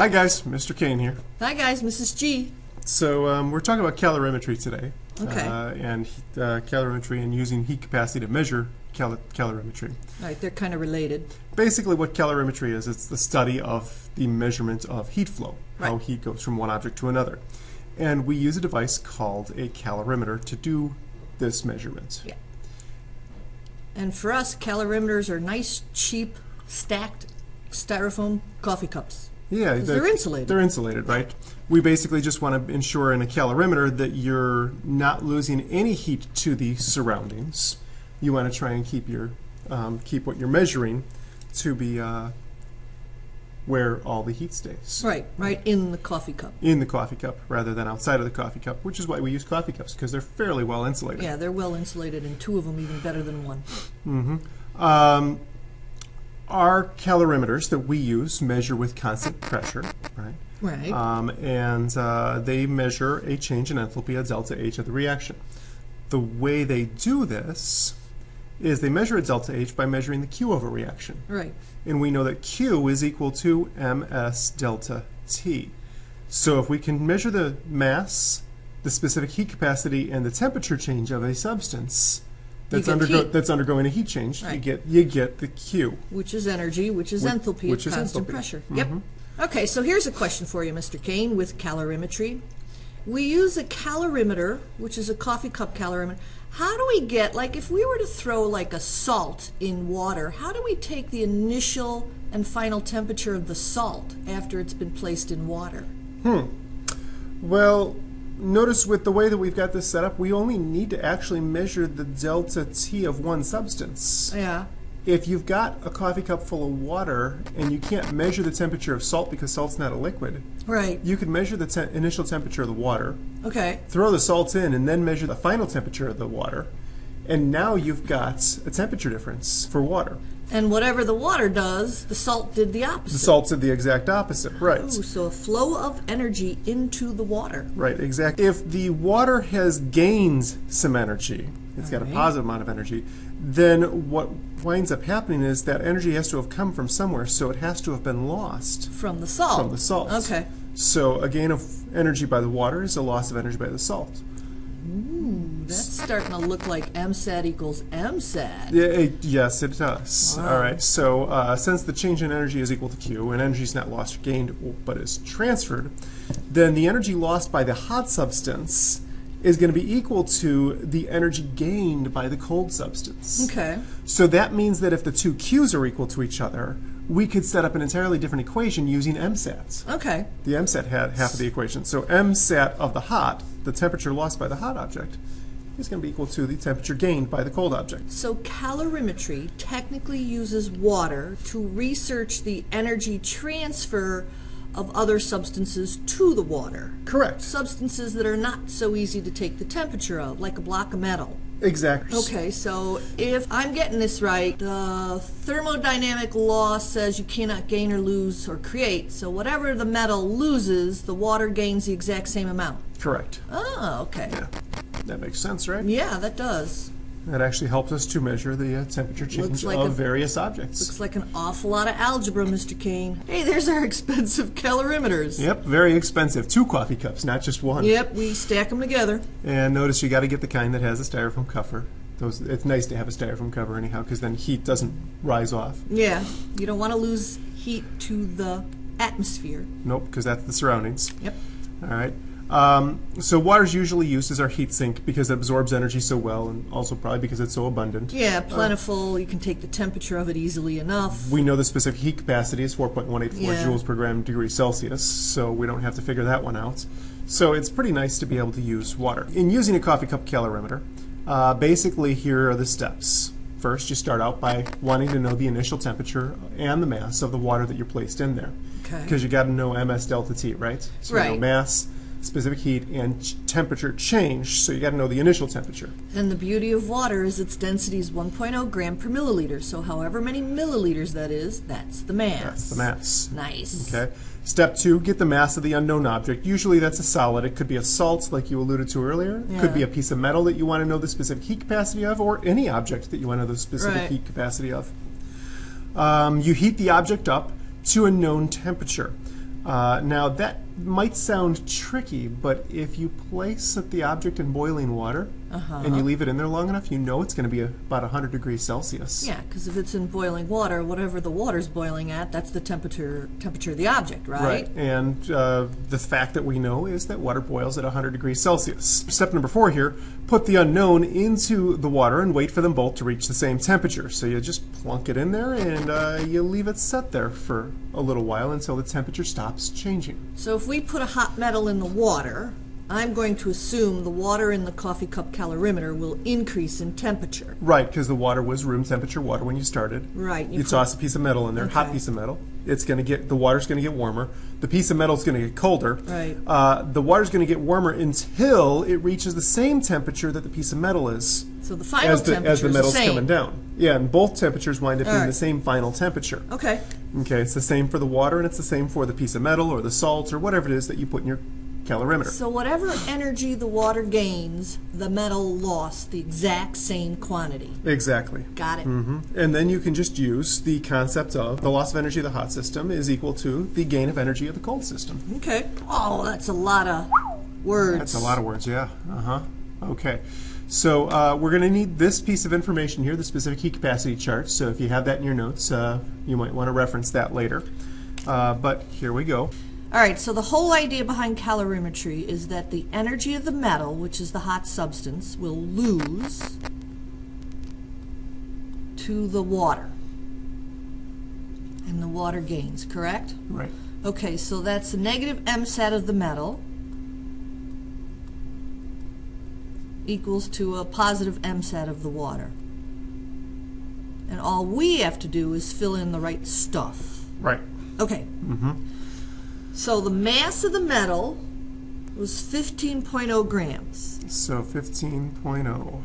Hi guys, Mr. Kane here. Hi guys, Mrs. G. So um, we're talking about calorimetry today. Okay. Uh, and uh, calorimetry and using heat capacity to measure cal- calorimetry. Right, they're kind of related. Basically, what calorimetry is, it's the study of the measurement of heat flow, how heat goes from one object to another. And we use a device called a calorimeter to do this measurement. Yeah. And for us, calorimeters are nice, cheap, stacked styrofoam coffee cups. Yeah, they're insulated. They're insulated, right? We basically just want to ensure in a calorimeter that you're not losing any heat to the surroundings. You want to try and keep your um, keep what you're measuring to be uh, where all the heat stays Right, right in the coffee cup. in the coffee cup rather than outside of the coffee cup, which is why we use coffee cups because they're fairly well insulated. Yeah, they're well insulated, and two of them even better than one. Um, our calorimeters that we use measure with constant pressure, right? Right. Um, and uh, they measure a change in enthalpy at delta H of the reaction. The way they do this is they measure a delta H by measuring the Q of a reaction. right. And we know that Q is equal to ms delta T. So if we can measure the mass, the specific heat capacity, and the temperature change of a substance that's, get undergo- heat. that's undergoing a heat change, you Right. get you get the Q. Which is energy, which is enthalpy which at is constant enthalpy. Mm-hmm. pressure. Yep. Okay, so here's a question for you, Mr. Kane, with calorimetry. We use a calorimeter, which is a coffee cup calorimeter. How do we get, like, if we were to throw like a salt in water, how do we take the initial and final temperature of the salt after it's been placed in water? Hmm. Well, notice with the way that we've got this set up, we only need to actually measure the delta T of one substance. Yeah. If you've got a coffee cup full of water and you can't measure the temperature of salt because salt's not a liquid, Right. you could measure the te- initial temperature of the water, Okay. throw the salt in, and then measure the final temperature of the water. And now you've got a temperature difference for water. And whatever the water does, the salt did the opposite. The salt did the exact opposite, right? Ooh, so a flow of energy into the water. Right, exactly. If the water has gained some energy, it's got a positive amount of energy, then what winds up happening is that energy has to have come from somewhere, so it has to have been lost From the salt. from the salt. Okay. So a gain of energy by the water is a loss of energy by the salt. That's starting to look like MSAT equals MSAT. Yeah, it- yes, it does. Wow. All right. So uh, since the change in energy is equal to Q, and energy is not lost or gained, but is transferred, then the energy lost by the hot substance is going to be equal to the energy gained by the cold substance. Okay. So that means that if the two Q's are equal to each other, we could set up an entirely different equation using MSAT. Okay. The MSAT had half of the equation. So MSAT of the hot, the temperature lost by the hot object, is going to be equal to the temperature gained by the cold object. So calorimetry technically uses water to research the energy transfer of other substances to the water. Correct. Substances that are not so easy to take the temperature of, like a block of metal. Exactly. Okay, so if I'm getting this right, the thermodynamic law says you cannot gain or lose or create. So whatever the metal loses, the water gains the exact same amount. Correct. Oh, okay. Yeah. That makes sense, right? Yeah, that does. That actually helps us to measure the uh, temperature change like of a- various objects. Looks like an awful lot of algebra, Mr. Kane. Hey, there's our expensive calorimeters. Yep, very expensive. Two coffee cups, not just one. Yep, we stack them together. And notice you got to get the kind that has a styrofoam cover. Those, it's nice to have a styrofoam cover anyhow, because then heat doesn't rise off. Yeah, you don't want to lose heat to the atmosphere. Nope, because that's the surroundings. Yep. All right. Um, so water is usually used as our heat sink because it absorbs energy so well, and also probably because it's so abundant. Yeah, plentiful. You can take the temperature of it easily enough. We know the specific heat capacity is 4.184 Yeah. joules per gram degree Celsius, so we don't have to figure that one out. So it's pretty nice to be able to use water. In using a coffee cup calorimeter, uh, basically here are the steps. First, you start out by wanting to know the initial temperature and the mass of the water that you're placed in there. Okay. Because you got to know ms delta T, right? So you know mass, specific heat, and temperature change, so you got to know the initial temperature. And the beauty of water is its density is 1.0 gram per milliliter. So however many milliliters that is, that's the mass. That's the mass. Nice. Okay. Step two, get the mass of the unknown object. Usually that's a solid. It could be a salt, like you alluded to earlier. It Could be a piece of metal that you want to know the specific heat capacity of, or any object that you want to know the specific Right. heat capacity of. Um, you heat the object up to a known temperature. Uh, now that might sound tricky, but if you place the object in boiling water Uh-huh. and you leave it in there long enough, you know it's going to be about 100 degrees Celsius. Yeah, because if it's in boiling water, whatever the water's boiling at, that's the temperature temperature of the object, right? Right. And uh, the fact that we know is that water boils at 100 degrees Celsius. Step number four here put the unknown into the water and wait for them both to reach the same temperature. So you just plunk it in there and uh, you leave it set there for a little while until the temperature stops changing. So if we put a hot metal in the water, I'm going to assume the water in the coffee cup calorimeter will increase in temperature. Right, because the water was room temperature water when you started. Right, you You, put- toss a piece of metal in there, hot piece of metal. It's going to get the water's going to get warmer. The piece of metal's going to get colder. Right. Uh, the water's going to get warmer until it reaches the same temperature that the piece of metal is. So the final as the, temperature as the metal's the coming down. Yeah, and both temperatures wind up being All right. the same final temperature. Okay. Okay, it's the same for the water and it's the same for the piece of metal or the salt or whatever it is that you put in your calorimeter. So whatever energy the water gains, the metal lost the exact same quantity. exactly. Got it. hmm And then you can just use the concept of the loss of energy of the hot system is equal to the gain of energy of the cold system. Okay. Oh, that's a lot of words. That's a lot of words, yeah. Uh huh. Okay. So uh, we're going to need this piece of information here, the specific heat capacity chart. So if you have that in your notes, uh, you might want to reference that later. Uh, but here we go. All right, so the whole idea behind calorimetry is that the energy of the metal, which is the hot substance, will lose to the water. And the water gains, correct? Right. Okay, so that's the negative MSAT of the metal equals to a positive MSAT of the water. And all we have to do is fill in the right stuff. Right. Okay. Mm-hmm. So the mass of the metal was 15.0 grams. So 15.0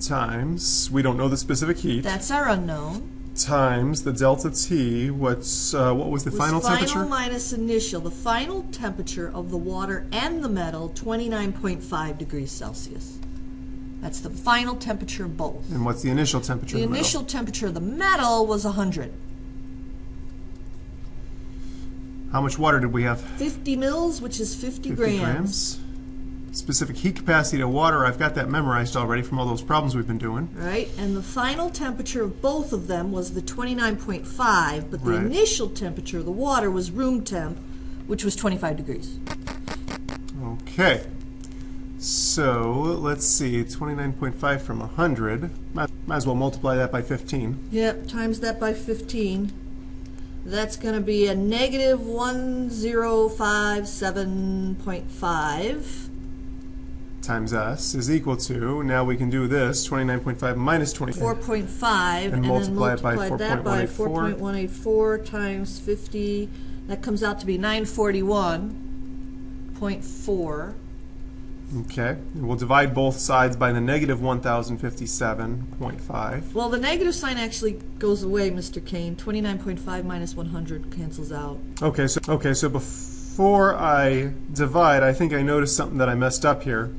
times, we don't know the specific heat, That's our unknown. times the delta T, what's, uh, what was the Was final temperature? Final minus initial. The final temperature of the water and the metal, 29.5 degrees Celsius. That's the final temperature of both. and what's the initial temperature The of the metal? initial temperature of the metal was 100. How much water did we have? 50 mils, which is 50, 50 grams. grams. Specific heat capacity to water, I've got that memorized already from all those problems we've been doing. Right, and the final temperature of both of them was the 29.5, but the Right. initial temperature of the water was room temp, which was 25 degrees. Okay. So let's see, 29.5 from 100. Might, might as well multiply that by 15. Yep, times that by 15. That's going to be a negative 1057.5. times s is equal to, now we can do this, 29.5 minus 24. 4.5 And and, then multiply it by multiply that by 4.184. 4.184 times 50 that comes out to be 941.4 Okay, and we'll divide both sides by the negative 1057.5. well the negative sign actually goes away mr kane 29.5 minus 100 cancels out Okay, so okay, so before I divide, I think I noticed something that I messed up here.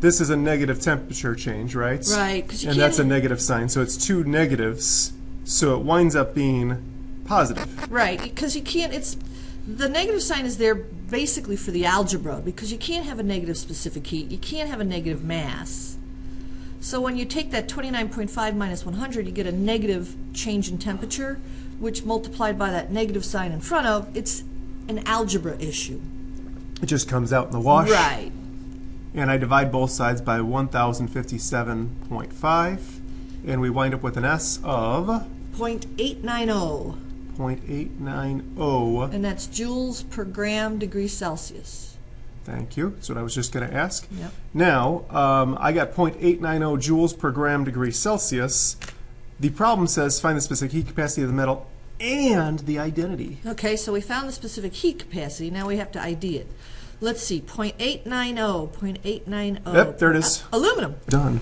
This is a negative temperature change, right? right you And that's a negative sign, so it's two negatives, so it winds up being positive. right because you can't it's the negative sign is there basically for the algebra because you can't have a negative specific heat you can't have a negative mass So when you take that 29.5 minus 100, you get a negative change in temperature, which multiplied by that negative sign in front of, it's an algebra issue. It just comes out in the wash. Right. And I divide both sides by 1057.5, and we wind up with an S of 0.890, 0.890. and that's joules per gram degree Celsius. Thank you. That's what I was just going to ask. Yep. Now, um, I got 0.890 joules per gram degree Celsius. The problem says find the specific heat capacity of the metal and the identity. Okay, so we found the specific heat capacity. Now we have to ID it. Let's see, 0.890, 0.890. Yep, there it is. Aluminum. Done.